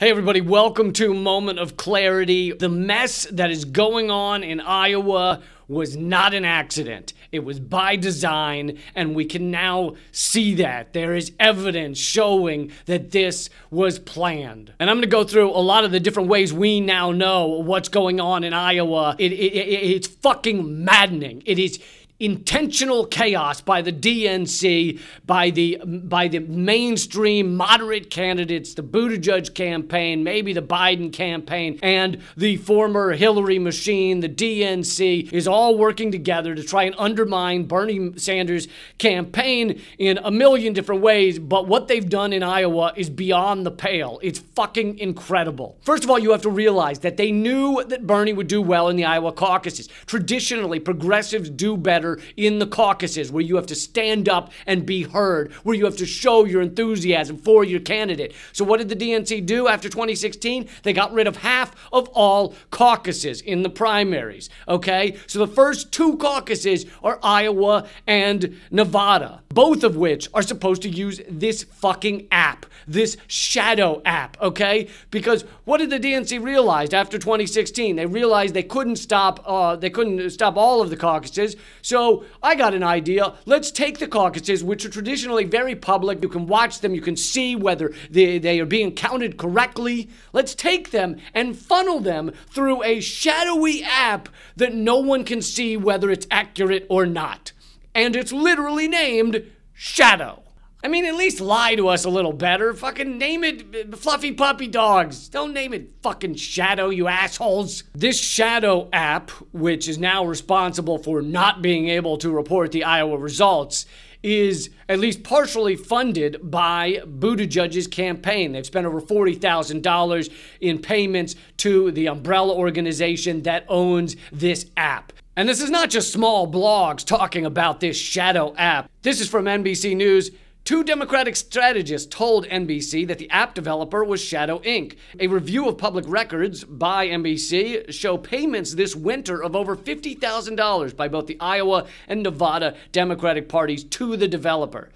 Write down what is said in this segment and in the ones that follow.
Hey, everybody, welcome to Moment of Clarity. The mess that is going on in Iowa was not an accident. It was by design, and we can now see that. There is evidence showing that this was planned. And I'm going to go through a lot of the different ways we now know what's going on in Iowa. It, it, it, it's fucking maddening. It is intentional chaos by the DNC, by the by the mainstream moderate candidates, the Buttigieg campaign, maybe the Biden campaign, and the former Hillary machine, the DNC, is all working together to try and undermine Bernie Sanders' campaign in a million different ways. But what they've done in Iowa is beyond the pale. It's fucking incredible. First of all, you have to realize that they knew that Bernie would do well in the Iowa caucuses. Traditionally, progressives do better in the caucuses where you have to stand up and be heard, where you have to show your enthusiasm for your candidate. So, what did the DNC do after 2016? They got rid of half of all caucuses in the primaries. Okay? So, the first two caucuses are Iowa and Nevada, both of which are supposed to use this fucking app, this shadow app. Okay? Because what did the DNC realize after 2016? They realized they couldn't stop, uh, they couldn't stop all of the caucuses. So, I got an idea. Let's take the caucuses, which are traditionally very public. You can watch them, you can see whether they, they are being counted correctly. Let's take them and funnel them through a shadowy app that no one can see whether it's accurate or not. And it's literally named Shadow. I mean, at least lie to us a little better. Fucking name it uh, Fluffy Puppy Dogs. Don't name it fucking Shadow, you assholes. This Shadow app, which is now responsible for not being able to report the Iowa results, is at least partially funded by Buttigieg's campaign. They've spent over $40,000 in payments to the umbrella organization that owns this app. And this is not just small blogs talking about this shadow app. This is from NBC News. Two Democratic strategists told NBC that the app developer was Shadow Inc. A review of public records by NBC show payments this winter of over $50,000 by both the Iowa and Nevada Democratic parties to the developer.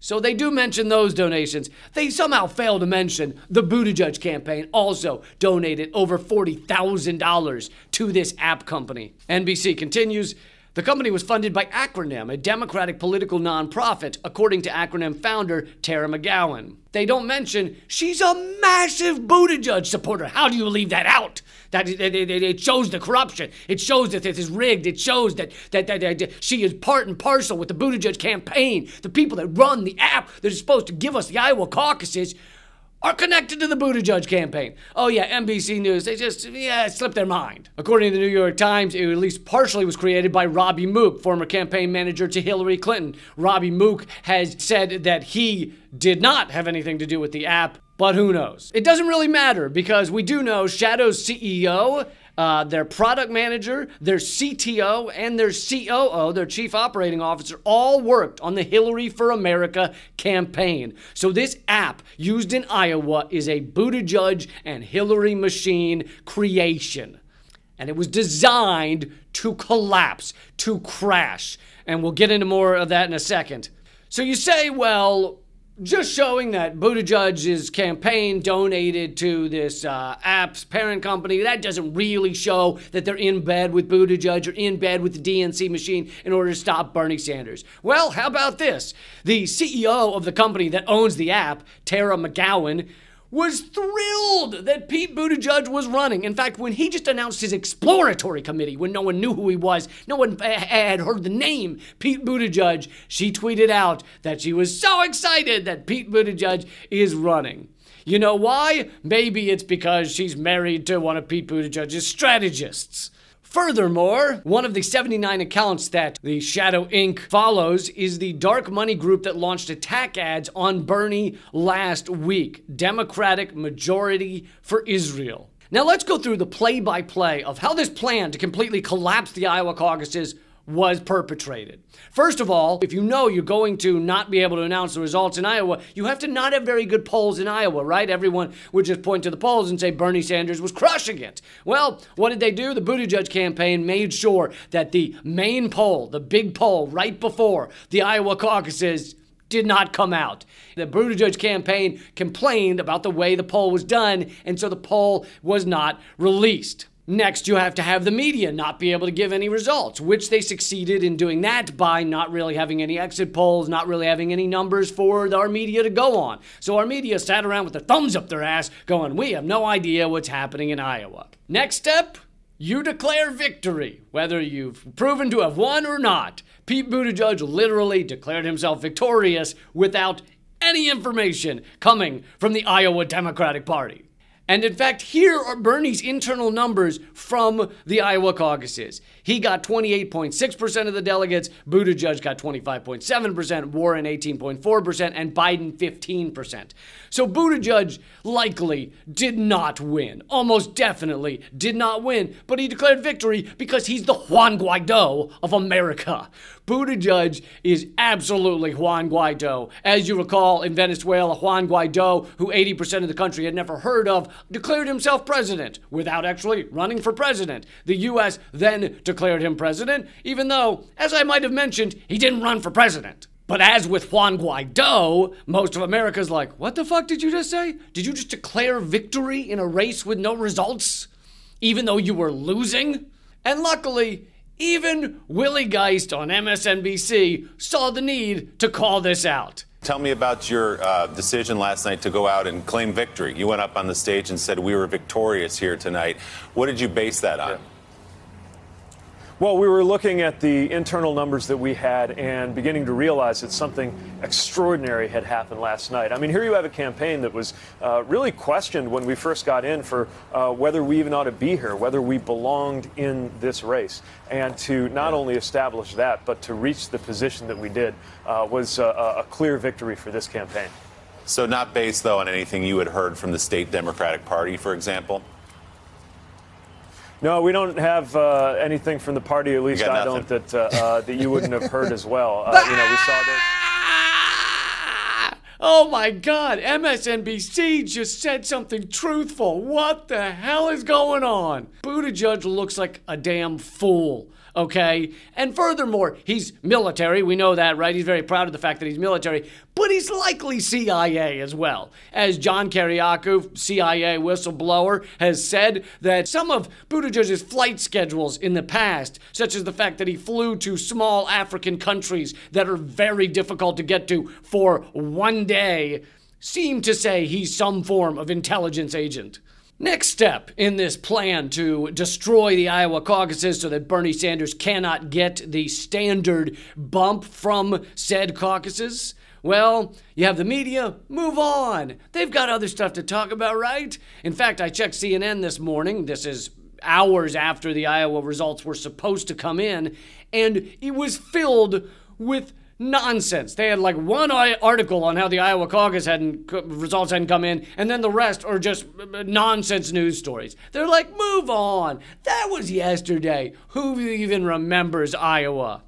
So they do mention those donations. They somehow fail to mention the Buttigieg campaign also donated over $40,000 to this app company. NBC continues the company was funded by Acronym, a Democratic political nonprofit, according to Acronym founder Tara McGowan. They don't mention she's a massive Buttigieg supporter. How do you leave that out? That it shows the corruption. It shows that this is rigged. It shows that, that, that, that she is part and parcel with the Buttigieg campaign. The people that run the app that is supposed to give us the Iowa caucuses are connected to the Buttigieg campaign. Oh yeah, NBC News, they just, yeah, slipped their mind. According to the New York Times, it at least partially was created by Robbie Mook, former campaign manager to Hillary Clinton. Robbie Mook has said that he did not have anything to do with the app, but who knows? It doesn't really matter because we do know Shadow's CEO uh, their product manager, their CTO, and their COO, their chief operating officer, all worked on the Hillary for America campaign. So this app used in Iowa is a Buttigieg and Hillary machine creation. And it was designed to collapse, to crash. And we'll get into more of that in a second. So you say, well, just showing that Buttigieg's campaign donated to this uh, app's parent company, that doesn't really show that they're in bed with Buttigieg or in bed with the DNC machine in order to stop Bernie Sanders. Well, how about this? The CEO of the company that owns the app, Tara McGowan, was thrilled that Pete Buttigieg was running. In fact, when he just announced his exploratory committee, when no one knew who he was, no one had heard the name Pete Buttigieg, she tweeted out that she was so excited that Pete Buttigieg is running. You know why? Maybe it's because she's married to one of Pete Buttigieg's strategists. Furthermore, one of the 79 accounts that the Shadow Inc. follows is the dark money group that launched attack ads on Bernie last week Democratic Majority for Israel. Now let's go through the play by play of how this plan to completely collapse the Iowa caucuses was perpetrated. First of all, if you know you're going to not be able to announce the results in Iowa, you have to not have very good polls in Iowa, right? Everyone would just point to the polls and say Bernie Sanders was crushing it. Well, what did they do? The Buttigieg campaign made sure that the main poll, the big poll right before the Iowa caucuses, did not come out. The Buttigieg campaign complained about the way the poll was done, and so the poll was not released. Next, you have to have the media not be able to give any results, which they succeeded in doing that by not really having any exit polls, not really having any numbers for our media to go on. So our media sat around with their thumbs up their ass going, We have no idea what's happening in Iowa. Next step, you declare victory, whether you've proven to have won or not. Pete Buttigieg literally declared himself victorious without any information coming from the Iowa Democratic Party. And in fact, here are Bernie's internal numbers from the Iowa caucuses. He got 28.6% of the delegates, Buttigieg got 25.7%, Warren 18.4%, and Biden 15%. So Buttigieg likely did not win, almost definitely did not win, but he declared victory because he's the Juan Guaido of America. Buttigieg is absolutely Juan Guaido. As you recall, in Venezuela, Juan Guaido, who 80% of the country had never heard of, declared himself president without actually running for president. The U.S. then declared him president, even though, as I might have mentioned, he didn't run for president. But as with Juan Guaido, most of America's like, what the fuck did you just say? Did you just declare victory in a race with no results? Even though you were losing? And luckily, even Willie Geist on MSNBC saw the need to call this out. Tell me about your uh, decision last night to go out and claim victory. You went up on the stage and said, We were victorious here tonight. What did you base that on? Well, we were looking at the internal numbers that we had and beginning to realize that something extraordinary had happened last night. I mean, here you have a campaign that was uh, really questioned when we first got in for uh, whether we even ought to be here, whether we belonged in this race. And to not only establish that, but to reach the position that we did uh, was a clear victory for this campaign. So, not based, though, on anything you had heard from the state Democratic Party, for example? No, we don't have uh, anything from the party. At least I don't that uh, uh, that you wouldn't have heard as well. Uh, you know, we saw that. Oh my God! MSNBC just said something truthful. What the hell is going on? Buttigieg looks like a damn fool okay? And furthermore, he's military. We know that, right? He's very proud of the fact that he's military, but he's likely CIA as well. As John Kiriakou, CIA whistleblower, has said that some of Buttigieg's flight schedules in the past, such as the fact that he flew to small African countries that are very difficult to get to for one day, seem to say he's some form of intelligence agent. Next step in this plan to destroy the Iowa caucuses so that Bernie Sanders cannot get the standard bump from said caucuses. Well, you have the media, move on. They've got other stuff to talk about, right? In fact, I checked CNN this morning. This is hours after the Iowa results were supposed to come in, and it was filled with nonsense. They had like one article on how the Iowa caucus hadn't results hadn't come in, and then the rest are just uh, nonsense news stories. They're like, move on. That was yesterday. Who even remembers Iowa?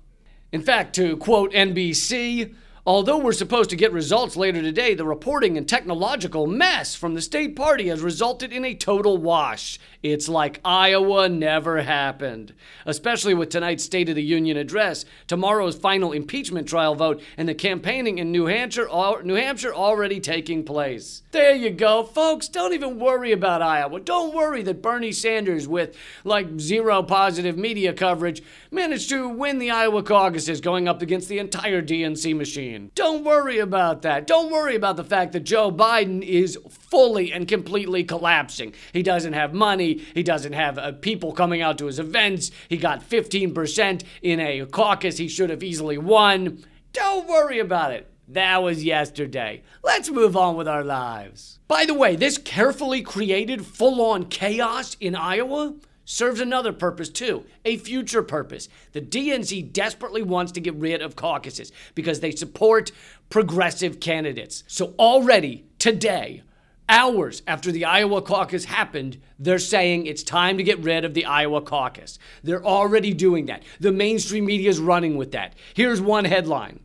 In fact, to quote NBC, Although we're supposed to get results later today, the reporting and technological mess from the state party has resulted in a total wash. It's like Iowa never happened. Especially with tonight's State of the Union address, tomorrow's final impeachment trial vote, and the campaigning in New Hampshire, New Hampshire already taking place. There you go, folks. Don't even worry about Iowa. Don't worry that Bernie Sanders, with like zero positive media coverage, managed to win the Iowa caucuses going up against the entire DNC machine. Don't worry about that. Don't worry about the fact that Joe Biden is fully and completely collapsing. He doesn't have money. He doesn't have uh, people coming out to his events. He got 15% in a caucus he should have easily won. Don't worry about it. That was yesterday. Let's move on with our lives. By the way, this carefully created full on chaos in Iowa serves another purpose too, a future purpose. The DNC desperately wants to get rid of caucuses because they support progressive candidates. So already today, hours after the Iowa caucus happened, they're saying it's time to get rid of the Iowa caucus. They're already doing that. The mainstream media is running with that. Here's one headline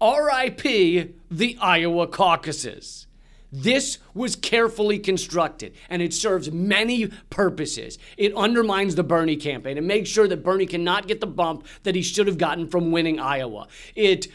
RIP the Iowa caucuses. This was carefully constructed and it serves many purposes. It undermines the Bernie campaign and makes sure that Bernie cannot get the bump that he should have gotten from winning Iowa. It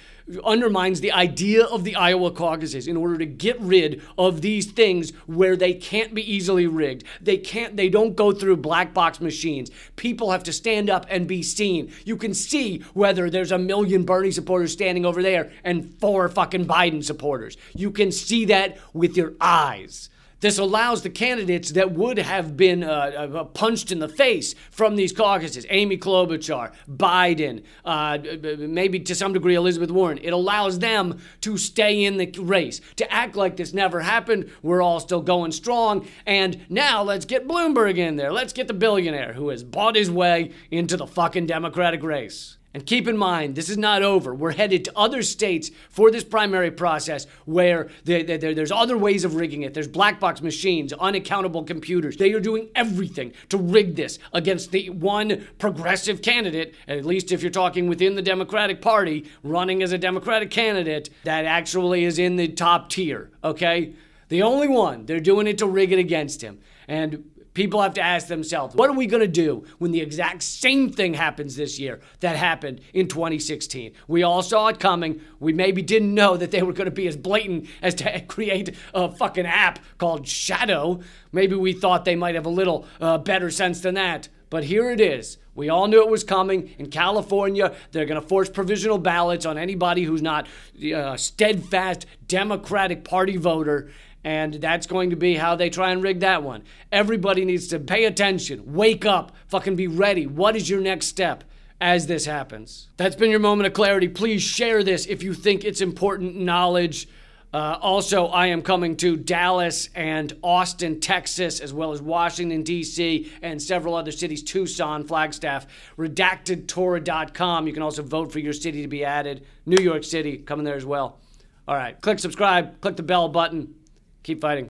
undermines the idea of the Iowa caucuses in order to get rid of these things where they can't be easily rigged. They can't they don't go through black box machines. People have to stand up and be seen. You can see whether there's a million Bernie supporters standing over there and four fucking Biden supporters. You can see that with your eyes. This allows the candidates that would have been uh, uh, punched in the face from these caucuses, Amy Klobuchar, Biden, uh, maybe to some degree Elizabeth Warren, it allows them to stay in the race, to act like this never happened. We're all still going strong. And now let's get Bloomberg in there. Let's get the billionaire who has bought his way into the fucking Democratic race. And keep in mind, this is not over. We're headed to other states for this primary process where there's other ways of rigging it. There's black box machines, unaccountable computers. They are doing everything to rig this against the one progressive candidate, at least if you're talking within the Democratic Party, running as a Democratic candidate that actually is in the top tier, okay? The only one. They're doing it to rig it against him. And People have to ask themselves, what are we going to do when the exact same thing happens this year that happened in 2016? We all saw it coming. We maybe didn't know that they were going to be as blatant as to create a fucking app called Shadow. Maybe we thought they might have a little uh, better sense than that. But here it is. We all knew it was coming. In California, they're going to force provisional ballots on anybody who's not a uh, steadfast Democratic Party voter and that's going to be how they try and rig that one. Everybody needs to pay attention, wake up, fucking be ready. What is your next step? As this happens. That's been your moment of clarity. Please share this if you think it's important knowledge. Uh, also, I am coming to Dallas and Austin, Texas, as well as Washington, D.C., and several other cities, Tucson, Flagstaff, redactedtorah.com. You can also vote for your city to be added. New York City, coming there as well. All right, click subscribe, click the bell button. Keep fighting.